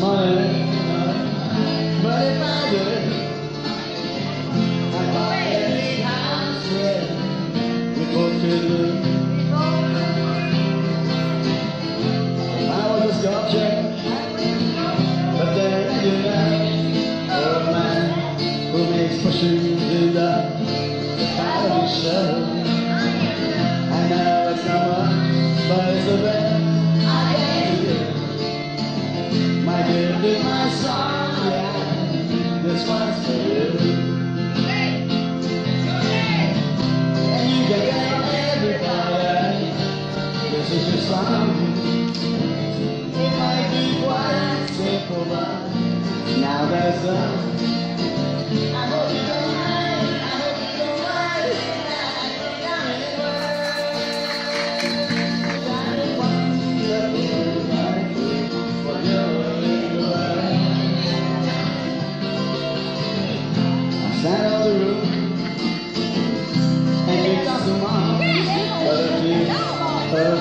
money, but if I buy any house where we could live. I was a sculpture, but then you know, a man who makes pushing in the show. Gift is my song. This one's for you. And you everybody. This is your song. It might be quite simple, but now there's a.